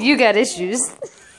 you got issues.